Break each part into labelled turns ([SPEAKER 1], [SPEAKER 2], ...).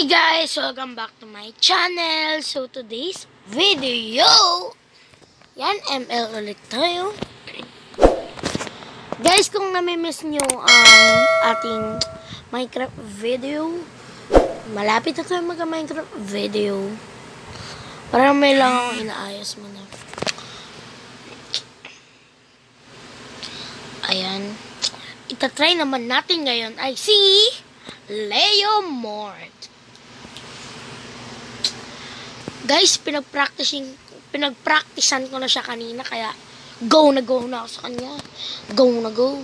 [SPEAKER 1] Hi guys! Welcome back to my channel. So today's video, yan, ML ulit tayo. Guys, kung namimiss nyo ang ating Minecraft video, malapit na tayo mag-Minecraft video. Parang may lang akong inaayos mo na. Ayan. Itatry naman natin ngayon ay si Leo Mort. Guys, pinag-practicing pinag-practicean ko na siya kanina kaya go na go na ako sa kanya. Go na go.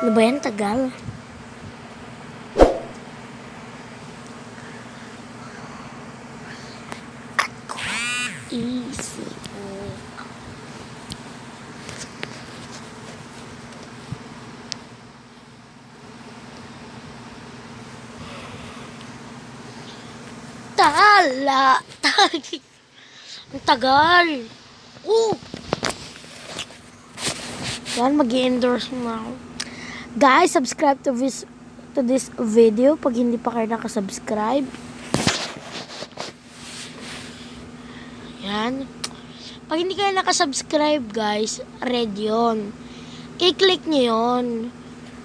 [SPEAKER 1] Ano ba yan? Tagal. Tali. Ang tagal. Oh. Yan, mag endorse na ako. Guys, subscribe to this to this video pag hindi pa kayo nakasubscribe. Yan. Pag hindi kayo nakasubscribe, guys, red yon. I-click nyo yon.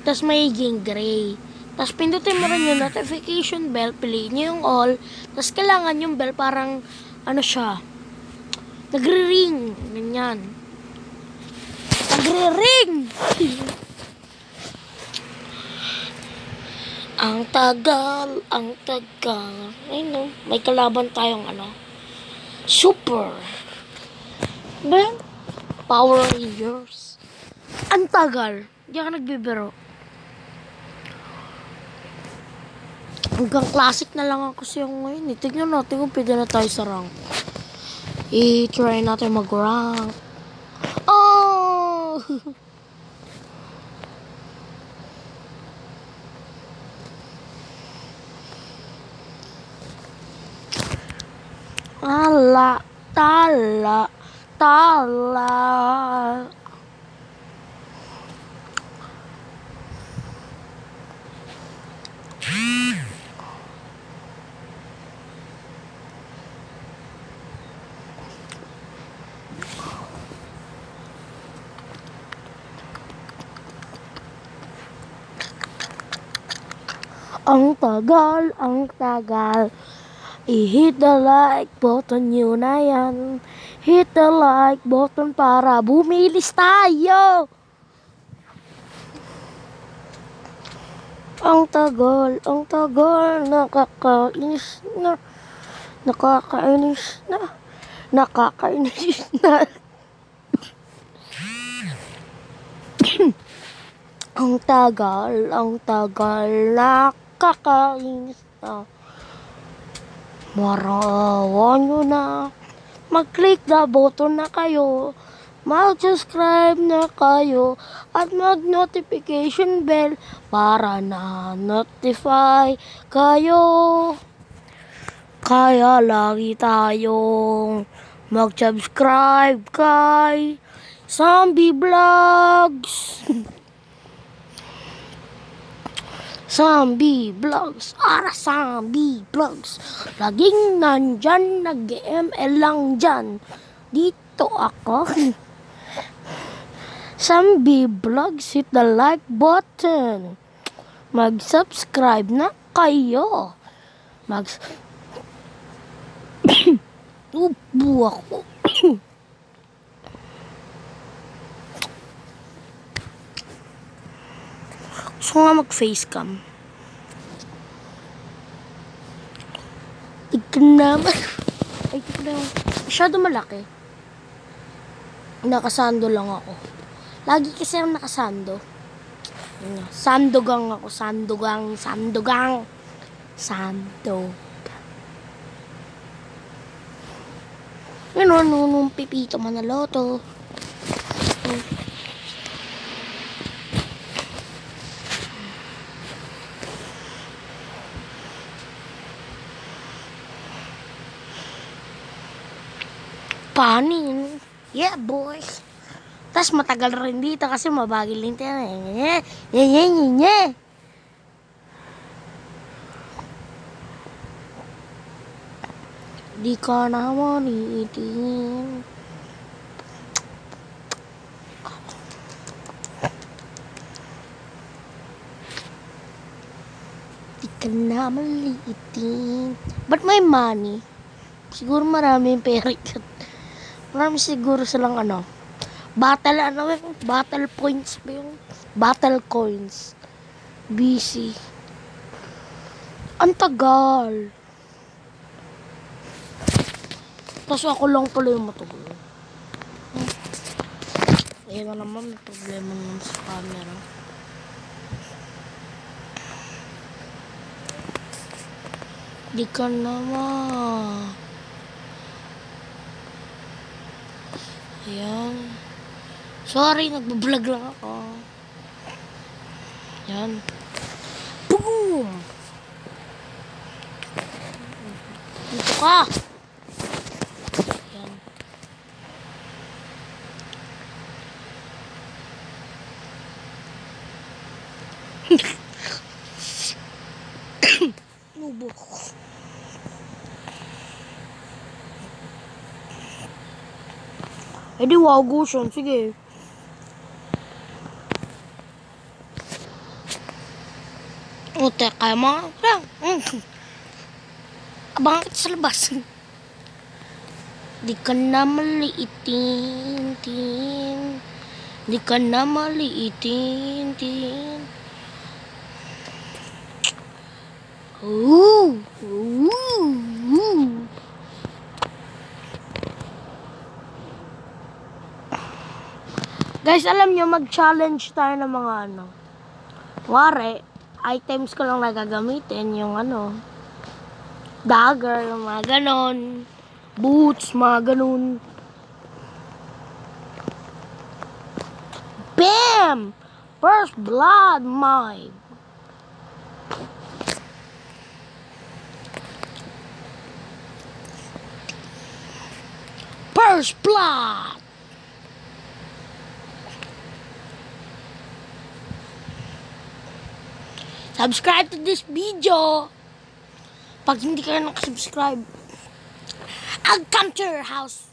[SPEAKER 1] Tapos magiging gray. Tapos pindutin mo rin yung notification bell. Piliin nyo yung all. Tapos kailangan yung bell parang, ano siya, nagre-ring. Ganyan. Nagre-ring! ang tagal, ang tagal. Ay no, may kalaban tayong ano, Super. Yan? Power Rangers. Ang tagal. Hindi ka nagbibiro. Hanggang classic na lang ako siya ngayon. Eh. Tignan natin kung pwede na tayo sa rank. I-try natin mag-rank. Oh! Ala, tala, tala. Ang tagal, ang tagal. I-hit the like button nyo na yan. Hit the like button para bumilis tayo. Ang tagal, ang tagal, nakakainis na. Nakakainis na. Nakakainis na. ang tagal, ang tagal, nakakainis na. Marawan nyo na. Mag-click the button na kayo. Mag-subscribe na kayo. At mag-notification bell para na-notify kayo. Kaya lagi tayong mag-subscribe kay Zombie Vlogs. Zombie Vlogs. Ara Zombie Vlogs. Laging nandyan, nag-ML lang dyan. Dito ako. Zombie Vlogs, hit the like button. Mag-subscribe na kayo. Mag... Ubo ako. Gusto nga mag-facecam. Tignan naman. Ay, tignan naman. Masyado malaki. Nakasando lang ako. Lagi kasi ang nakasando. Sandogang ako. Sandogang. Sandogang. Sandog. Ano, ano, nung pipito manaloto. Oh. Panin. Yeah, boy. Tapos matagal rin dito kasi mabagil din tayo. Nye, nye, nye, nye, Di ka naman iitin. Di ka naman liitin. Ba't may money? Siguro marami yung pera yun. Marami siguro silang ano. Battle ano yung battle points ba yung battle coins. BC. Ang tagal. Tapos ako lang pala yung matagal. Hmm. Ayun na naman, may problema naman sa camera. Di ka naman. Ayan. Sorry, nagbablog lang ako. Ayan. Boom! Dito ka! Eh di wagusan, sige. O, teka, mga lang. Mm. Abangan kita sa labas. Di tin. Di ka tin. Guys, alam nyo, mag-challenge tayo ng mga ano. Wari, items ko lang nagagamitin. Yung ano, dagger, mga ganon. Boots, mga ganon. Bam! First blood, mine. First blood! Subscribe to this video. Pag hindi ka nakasubscribe, I'll come to your house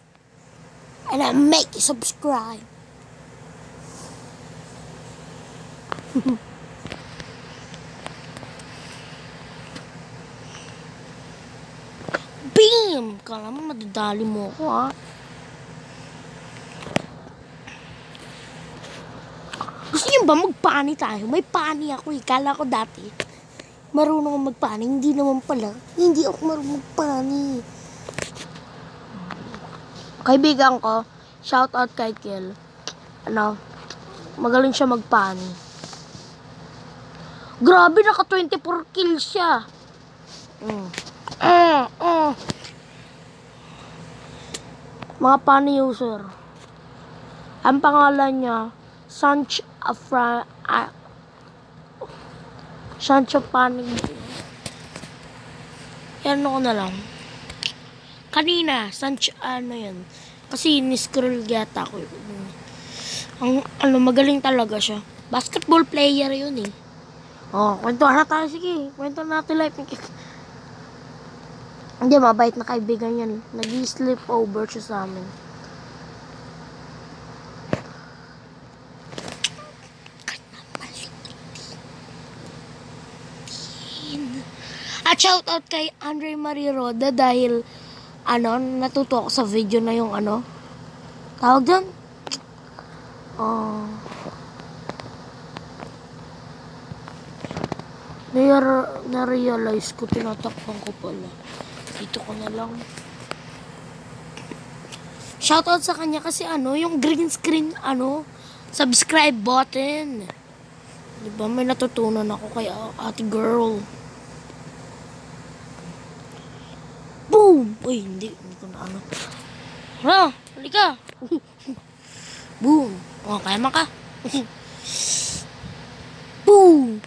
[SPEAKER 1] and I'll make you subscribe. Bam! Kala mo madadali mo ako ha. Niyo ba magpani tayo? May pani ako eh. Kala ko dati. Marunong ako magpani. Hindi naman pala. Hindi ako marunong magpani. Kaibigan ko, shout out kay Kiel. Ano, magaling siya magpani. Grabe, naka 24 kills siya. Mm. Mm, mm. Mga pani user. Ang pangalan niya, Sanch Afra... Uh, Sancho Panig. Yan ako na lang. Kanina, Sanch... Ano yan? Kasi ni-scroll yata ko. yun. Ang, ano, magaling talaga siya. Basketball player yun eh. Oh, kwentuhan na tayo. Sige, kwento natin life. Hindi, mabait na kaibigan yan. Nag-sleep over siya sa amin. At shout out kay Andre Marie Roda dahil ano, natuto ako sa video na yung ano. Tawag doon? Oh. Nare- na-realize ko, tinatakpan ko pala. Dito ko na lang. Shoutout sa kanya kasi ano, yung green screen, ano, subscribe button. Di ba may natutunan ako kay ate girl. Boom! Uy, hindi. Hindi ko na ano. Ha? Halika! Boom! O, kaya man ka. Boom!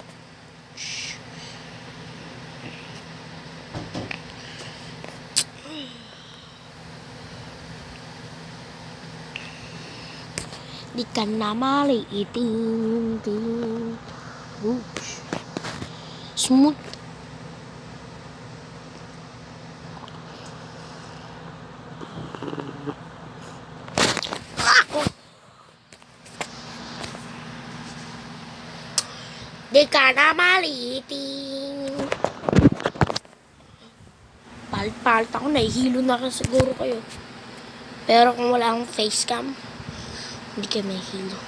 [SPEAKER 1] Di ka na maliitin. Ting. Oops. Smooth. Ako. Di ka na maliitin. Palit-palit ako, nahihilo na kasi siguro kayo. Pero kung wala akong face cam, hindi kayo mahihilo.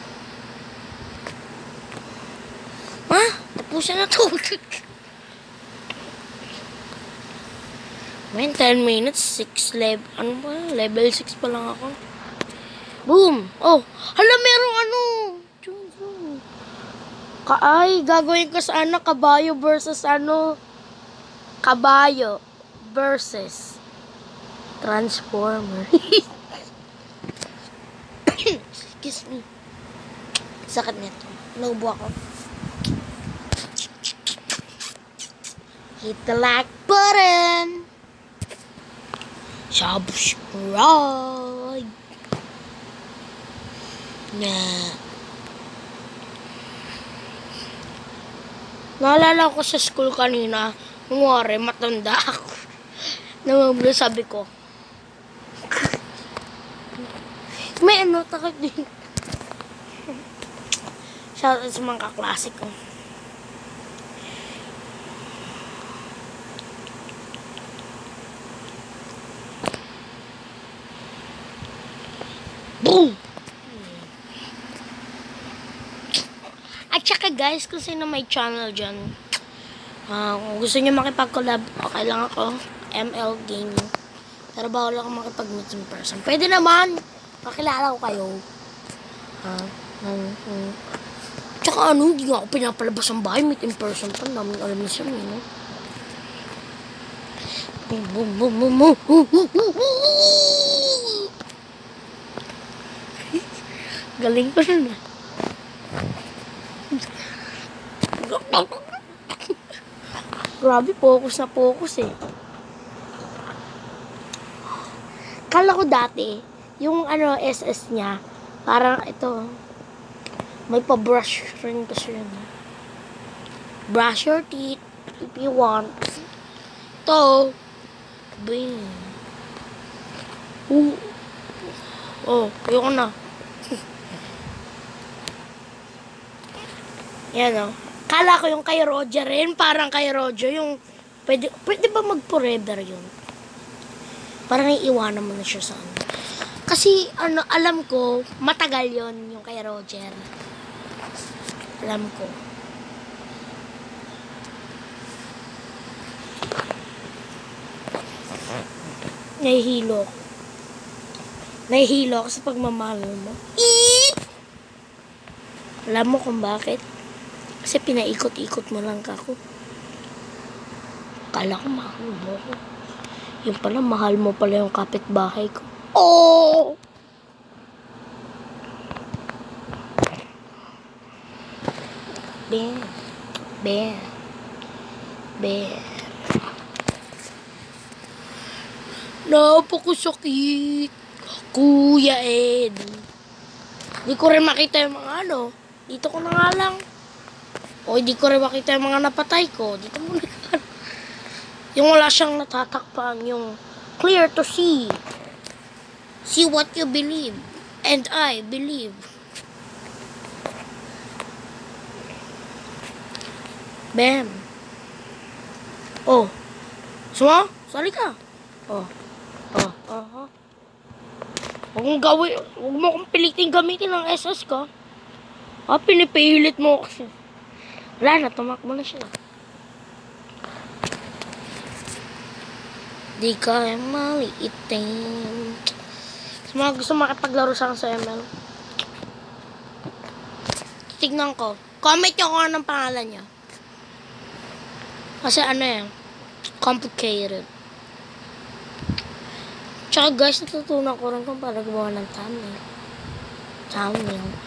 [SPEAKER 1] Ha? Tapusan na to. Man, 10 minutes, 6 level, ano ba? Level 6 pa lang ako. Boom! Oh, hala, merong ano. Ka ay, gagawin ko sa ano, kabayo versus ano, kabayo versus transformer. Excuse me. Sakit nito. Naubo ako. Hit the like button. Subscribe. Yeah. Naalala ko sa school kanina, kumwari, matanda ako. Namablo sabi ko. May ano, takot din. Shoutout sa mga kaklase ko. Boom! At saka guys, kung sino may channel dyan, ah, kung gusto nyo makipag-collab, okay lang ako. ML Gaming. Pero bawal ako makipag-meet in person. Pwede naman. Pakilala ko kayo. Ha? Um, um. Tsaka ano, hindi nga ako pinapalabas ng bahay. Meet in person pa. Namin alam na siya, no? Boom, boom, boom. Galing ko na. Grabe, focus na focus eh. Kala ko dati, yung ano, SS niya, parang ito, may pa-brush rin kasi yun. Brush your teeth if you want. Ito, bing. Uh. Oh, ayoko na. Yan o. Kala ko yung kay Roger rin, parang kay Roger, yung, pwede, pwede ba mag-forever yun? Parang iiwanan mo na siya sa ano. Kasi, ano, alam ko, matagal yon yung kay Roger. Alam ko. Nahihilo ako. Nahihilo ako sa pagmamahal mo. Eee! Alam mo kung bakit? Kasi pinaikot-ikot mo lang ako. Kala ko mahal mo ko. Yung pala, mahal mo pala yung kapitbahay ko. Oh! Bear. Bear. Bear. Napakasakit. Kuya Ed. Di ko rin makita yung mga ano. Dito ko na nga lang. O, di ko rin makita yung mga napatay ko. Dito mo na Yung wala siyang natatakpan. Yung clear to see. See what you believe. And I believe. Bam. Oh. Suma? Sali ka. Oh. Oh. Aha. Huwag mong gawin. Huwag mo akong pilitin gamitin ng SS ko. Ah, pinipilit mo kasi. Wala na, tumakbo na siya. Di ka maliitin. Sa mga gusto makipaglaro sa akin sa ML. Tignan ko. Comment nyo kung anong pangalan niya. Kasi ano yan, complicated. Tsaka guys, natutunan ko rin kung paano gumawa ng thumbnail. Thumbnail.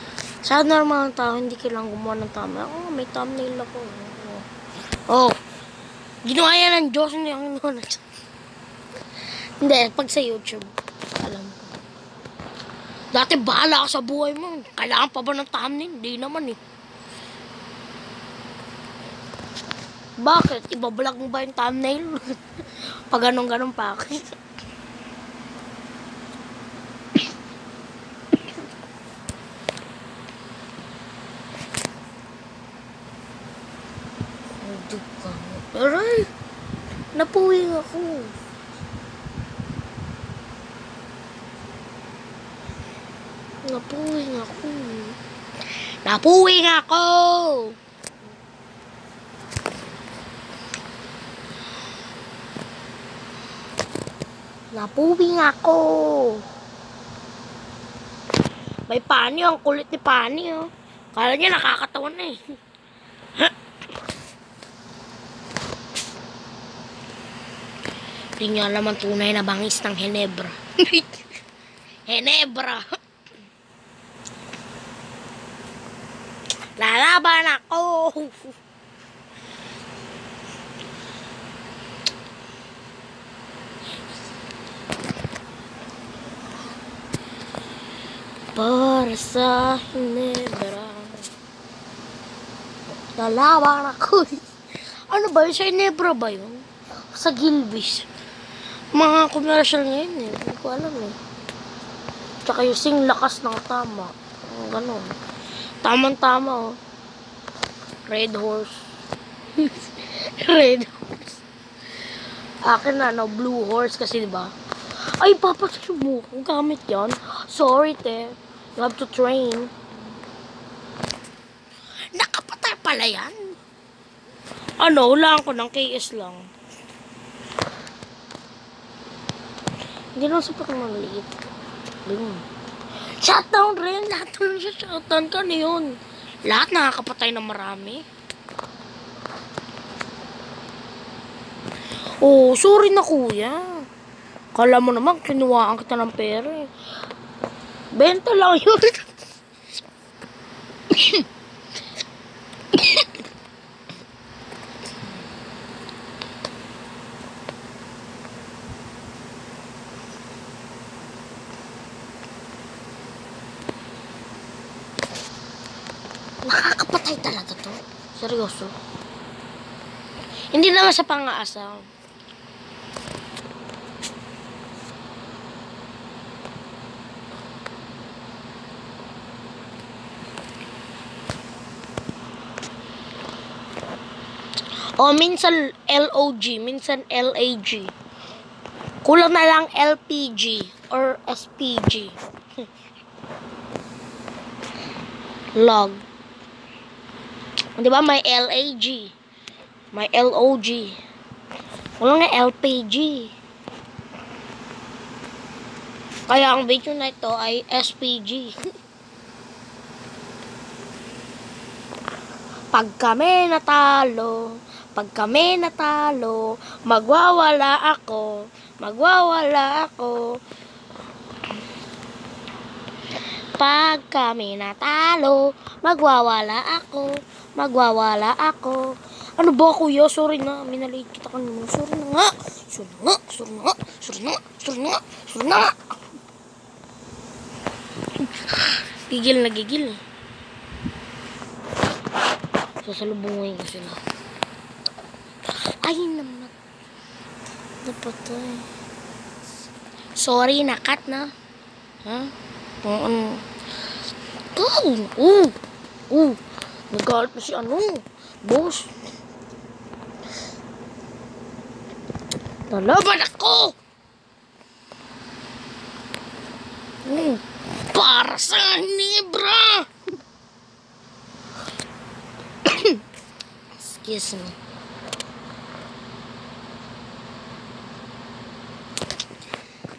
[SPEAKER 1] Sa normal ng tao, hindi kailangan gumawa ng thumbnail. Oh, may thumbnail ako. Oh. Ginawa yan ng Diyos, hindi ang ginawa Hindi, pag sa YouTube. Alam ko. Dati bahala ka sa buhay mo. Kailangan pa ba ng thumbnail? Hindi naman eh. Bakit? Ibablog mo ba yung thumbnail? Pag ganun-ganun pa ako. Napuwing ako. Napuwing ako. Napuwing ako! Napuwing ako. May pani, ang kulit ni pani, oh. Kala niya nakakatawa na eh. Hindi niya alam ang tunay na bangis ng Henebra. Henebra. Lalaban ako. Para sa Hinebra. Lalaban ako. Ano ba yun? Sa Hinebra ba yun? Sa Gilbis. Mga commercial ngayon eh. Hindi ko alam eh. Tsaka yung sing lakas ng tama. Ang Ganon. Tamang-tama oh. Red horse. Red horse. Akin na, no, blue horse kasi diba? Ay, papasay mo gamit yan. Sorry, te. You have to train. Nakapatay pala yan. Ano, hulaan ko ng KS lang. Hindi sapat ng maliit. Yun. Shutdown rin. Lahat naman siya shutdown ka na yun. Lahat nakakapatay ng marami. Oh, sorry na kuya. Kala mo naman, kinuhaan kita ng pera eh. Benta lang yun. Nakakapatay talaga to. Seryoso. Hindi naman sa pang-aasam. O, minsan LOG, minsan LAG. Kulang na lang LPG or SPG. Log. Di ba may LAG, may LOG. Wala nga LPG. Kaya ang video na ito ay SPG. Pag kami natalo, pag kami natalo, magwawala ako, magwawala ako. Pag kami natalo, magwawala ako, magwawala ako. Ano ba kuya? Sorry na, minalate kita kanina. Sorry na nga. Sorry na nga, sorry na nga, sorry na nga, sorry na nga, sorry na nga. Gigil na gigil eh. Sasalubungin ko sila. Ay naman. Napatay. Sorry, nakat na. Ha? Huh? Ano? Oh, oh, oh. Nagalit na si ano. Boss. Lalaban ako! Hmm. Para sa Nibra! Excuse me.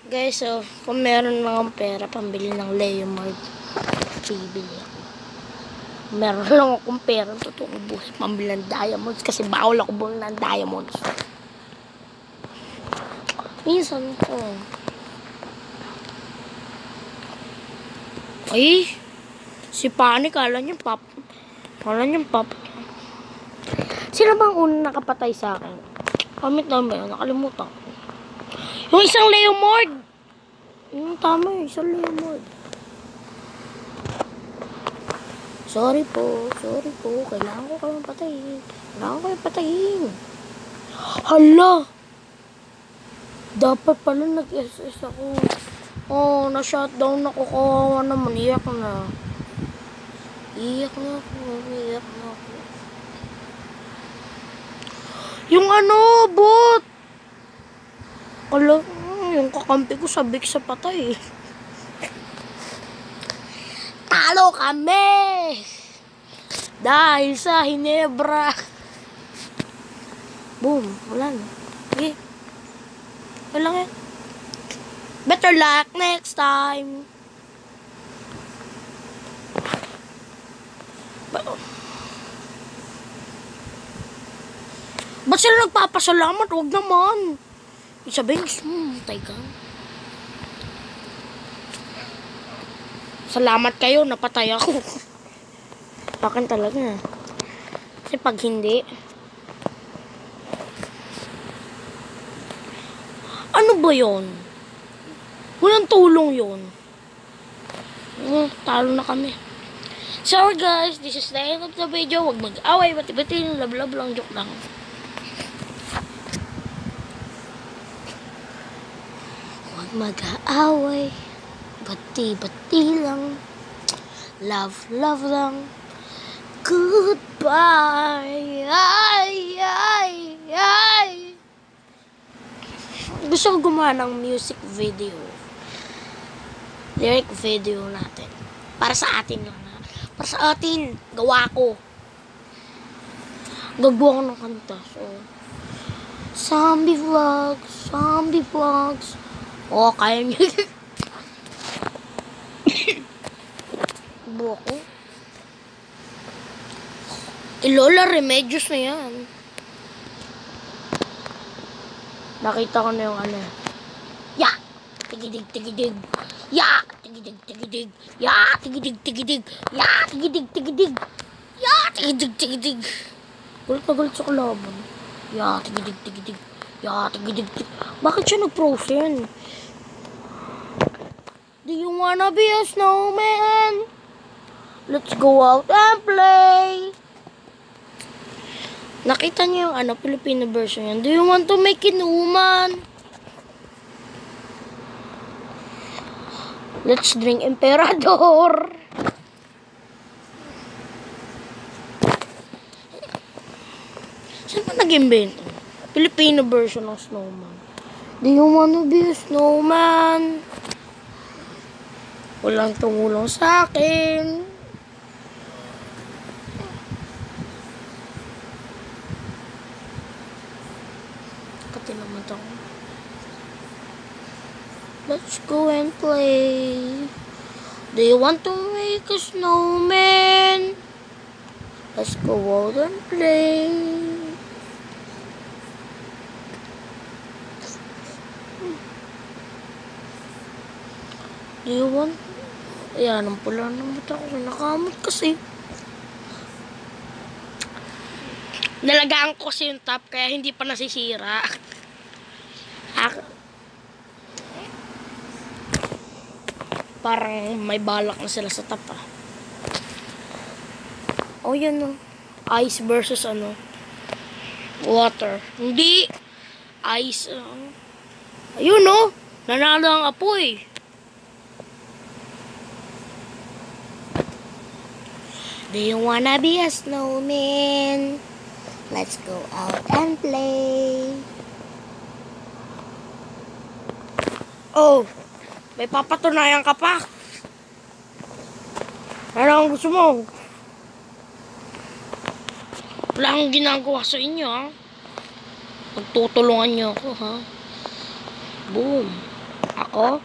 [SPEAKER 1] Guys, so, kung meron mga pera, pambili ng Leomord, bibili ako. Meron lang akong pera, totoong buhay, pambili ng diamonds, kasi bawal ako bumili ng diamonds. Minsan, oh. Ay, si Pani, kala niya pap. Kala niya pap. Sino bang unang nakapatay sa akin? Kamit na ba? Nakalimutan ko. Yung isang Leomord! Yung tama yun, isang Leomord. Sorry po, sorry po. Kailangan ko kayong patayin. Kailangan ko kayong patayin. Hala! Dapat pala nag-SS ako. Oh, na-shutdown ako. Kawawa naman. Iyak na. Iyak na ako. Iyak na ako. Yung ano, bot! Kala, yung kakampi ko sabik sa patay. Talo kami! Dahil sa Hinebra. Boom, wala na. Okay. Wala yan. Better luck next time. Ba- Ba't sila nagpapasalamat? Huwag naman. Sabihin, hmm, tay ka. Salamat kayo, napatay ako. Akin talaga. Kasi pag hindi, ano ba yon? Walang tulong yon. Hmm, talo na kami. So guys, this is the end of the video. Huwag mag-away, bati-bati, love-love lang, joke lang. Huwag mag-aaway, bati-bati lang, love, love lang. Goodbye, ay, ay, ay. Gusto ko gumawa ng music video. Lyric video natin. Para sa atin lang. Para sa atin, gawa ko. Gagawa ko ng kanta. So, zombie vlogs, zombie vlogs. Oo, kaya niyo. Buko. Ilola Remedios na yan. Nakita ko na yung ano. Ya! Tigidig, tigidig. Ya! Tigidig, tigidig. Ya! Tigidig, tigidig. Ya! Tigidig, tigidig. Ya! Tigidig, tigidig. Gulat na gulat sa kalaban. Ya! Tigidig, tigidig. Ya! Tigidig, tigidig. Bakit siya nag-frozen? Do you wanna be a snowman? Let's go out and play. Nakita niyo yung ano, Filipino version yan. Do you want to make inuman? Let's drink Emperador. Saan ba nag-invento? Filipino version ng snowman. Do you wanna be a snowman? Walang tumulong sa akin. Kati naman to. Let's go and play. Do you want to make a snowman? Let's go out and play. Do you want? Ayan, ang pula ng mata ko. Nakamot kasi. Nalagaan ko kasi yung top kaya hindi pa nasisira. Parang may balak na sila sa top ah. Oh, yun no. Ice versus ano. Water. Hindi. Ice. Uh, ayun no. Nanalo ang apoy. Do you wanna be a snowman? Let's go out and play. Oh, may papatunayan ka pa. Ano ang gusto mo? Wala akong ginagawa sa inyo, ha? Magtutulungan niyo ako, ha? Boom. Ako?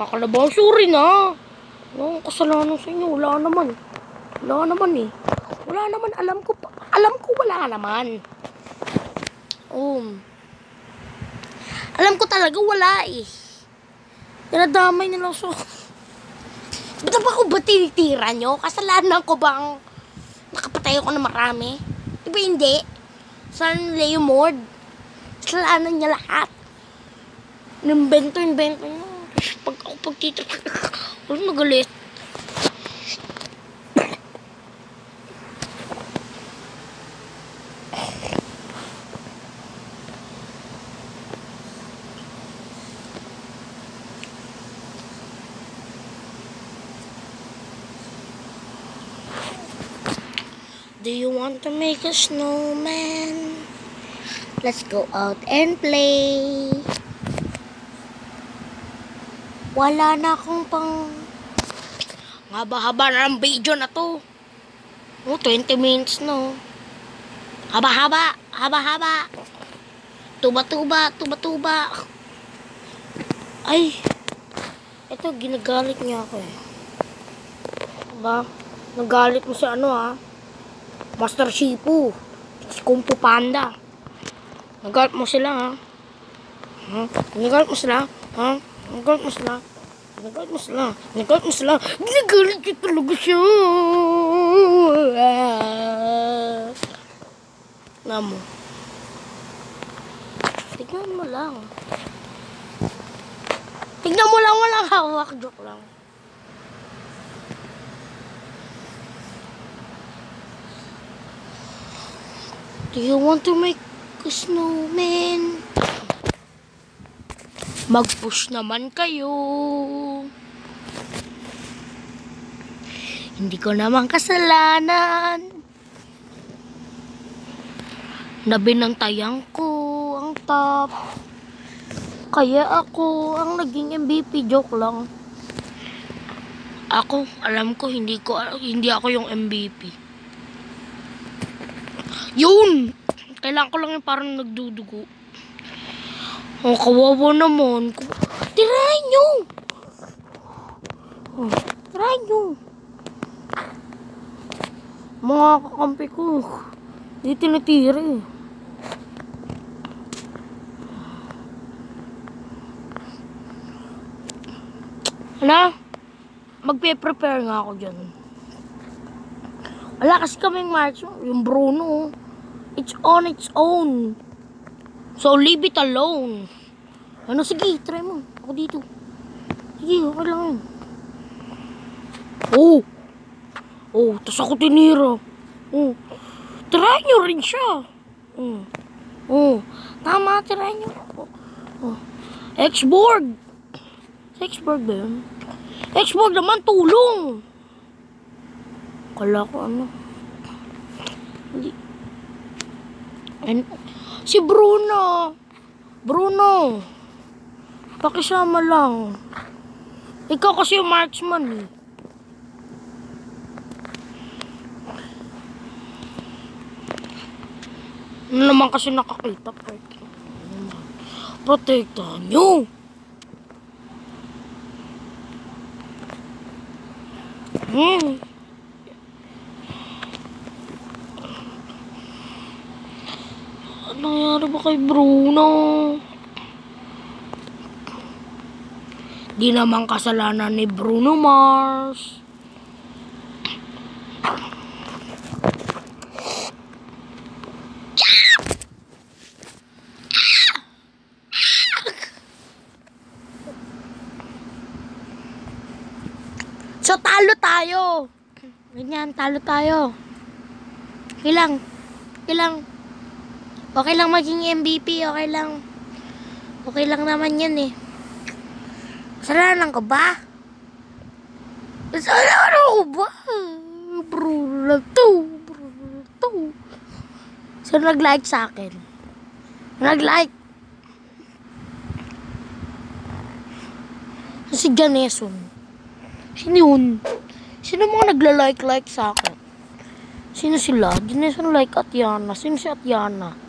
[SPEAKER 1] Ako na ba? Sorry na. Wala akong kasalanan sa inyo. Wala naman. Wala naman eh. Wala naman. Alam ko pa. Alam ko wala naman. Um. Alam ko talaga wala eh. Tinadamay nila so. Ba't ba ako ba tinitira nyo? Kasalanan ko bang nakapatay ako ng marami? Di ba hindi? San Leo Mord? Kasalanan niya lahat. Invento, invento nyo. Pag ako pagtitira, wala nagalit. Do you want to make a snowman? Let's go out and play. Wala na akong pang... Haba-haba na ng video na to. Oh, 20 minutes no. Haba-haba, haba-haba. Tuba-tuba, tuba-tuba. Ay, ito ginagalit niya ako eh. Ba? Nagalit mo si ano ah. Master Shifu. Si Kung Fu Panda. Nagalit mo sila ha. Ha? Nagalit mo sila. Ha? Nagalit mo sila. Nagalit mo sila. Nagalit mo sila. Ginagalit ko talaga siya. Nga mo. Tignan mo lang. Tignan mo lang walang hawak. Joke lang. Do you want to make a snowman? Mag-push naman kayo. Hindi ko naman kasalanan. Nabinantayan ko ang top. Kaya ako ang naging MVP. Joke lang. Ako, alam ko, hindi ko, hindi ako yung MVP. Yun! Kailangan ko lang yung parang nagdudugo. Oh, kawawa naman. Tirahin nyo! Oh, tirahin nyo. Mga kakampi ko. Hindi tinitira eh. Ano? Magpe-prepare nga ako dyan. Wala kasi kaming march. Yung Bruno. It's on its own. So, leave it alone. Ano, sige, try mo. Ako dito. Sige, okay lang yun. Oh! Oh, tas ako tinira. Oh. Try nyo rin siya. Oh. Oh. Tama, try nyo. Oh. oh. X-board. X-board ba yun? X-board naman, tulong. Kala ko ano. Hindi. And, si Bruno. Bruno. Pakisama lang. Ikaw kasi yung marksman eh. Ano naman kasi nakakita, Protect. Protektahan nyo. Hmm. Nangyari ba kay Bruno? Di naman kasalanan ni Bruno Mars. So, talo tayo. Ganyan, talo tayo. Okay lang. Okay lang. Maging MVP. Okay lang. Okay lang naman yan eh. Kasalanan ko ba? Kasalanan ko ba? Bro, lang to. Bro, lang to. So, nag-like sa akin. Nag-like. Si Ganeson. Sino yun? Sino mga nagla-like-like sa akin? Sino sila? Janeson like Atiana. Sino si Atiana?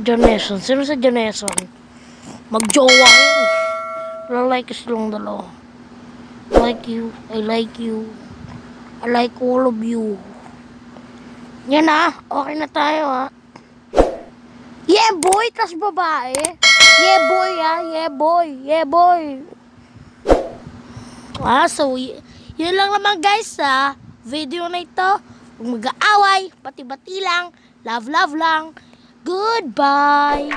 [SPEAKER 1] Janeson. Sino si Janeson? Magjowa yun. La-like silang dalawa. Like you. I like you. I like all of you. Yan na. Okay na tayo ha. Yeah boy! Tas babae. Yeah boy ha. Yeah boy. Yeah boy. Ah, so, yun lang naman guys sa video na ito. Huwag mag-aaway, bati-bati lang, love, love lang. Goodbye.